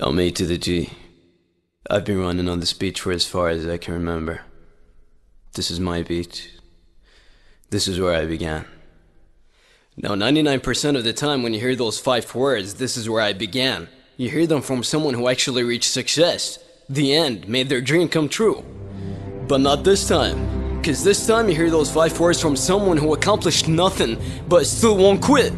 I'm A to the G. I've been running on this beach for as far as I can remember. This is my beach. This is where I began. Now, 99% of the time when you hear those five words, this is where I began, you hear them from someone who actually reached success. The end, made their dream come true. But not this time. Because this time you hear those five words from someone who accomplished nothing, but still won't quit.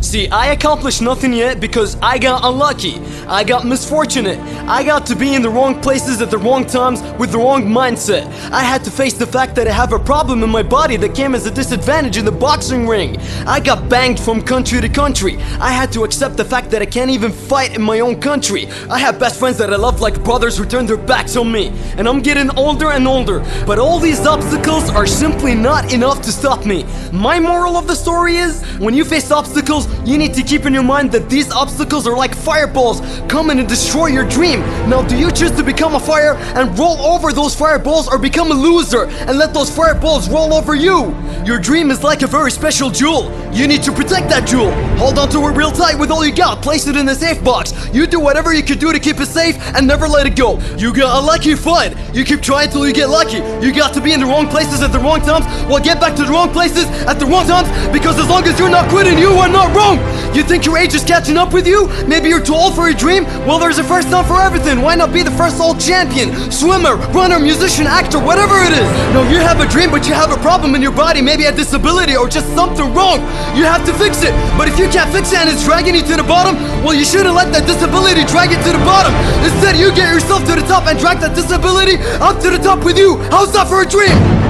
See, I accomplished nothing yet because I got unlucky. I got misfortunate. I got to be in the wrong places at the wrong times with the wrong mindset. I had to face the fact that I have a problem in my body that came as a disadvantage in the boxing ring. I got banged from country to country. I had to accept the fact that I can't even fight in my own country. I have best friends that I love like brothers who turn their backs on me. And I'm getting older and older. But all these obstacles are simply not enough to stop me. My moral of the story is when you face obstacles, you need to keep in your mind that these obstacles are like fireballs coming and destroy your dream. Now, do you choose to become a fire and roll over those fireballs or become a loser and let those fireballs roll over you? Your dream is like a very special jewel. You need to protect that jewel. Hold on to it real tight with all you got. Place it in the safe box. You do whatever you can do to keep it safe and never let it go. You got a lucky fight. You keep trying till you get lucky. You got to be in the wrong places at the wrong times. Well, get back to the wrong places at the wrong times because as long as you're not quitting, you are not wrong. You think your age is catching up with you? Maybe you're too old for your dream? Well, there's a first time for everything. Why not be the first old champion, swimmer, runner, musician, actor, whatever it is? No, you have a dream, but you have a problem in your body, maybe a disability or just something wrong. You have to fix it. But if you can't fix it and it's dragging you to the bottom, well, you shouldn't let that disability drag you to the bottom. Instead, you get yourself to the top and drag that disability up to the top with you. How's that for a dream?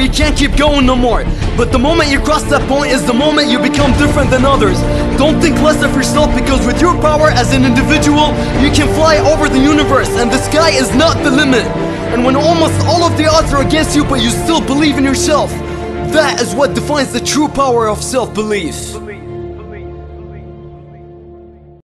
Where you can't keep going no more. But the moment you cross that point is the moment you become different than others. Don't think less of yourself because with your power as an individual, you can fly over the universe and the sky is not the limit. And when almost all of the odds are against you but you still believe in yourself, that is what defines the true power of self-belief.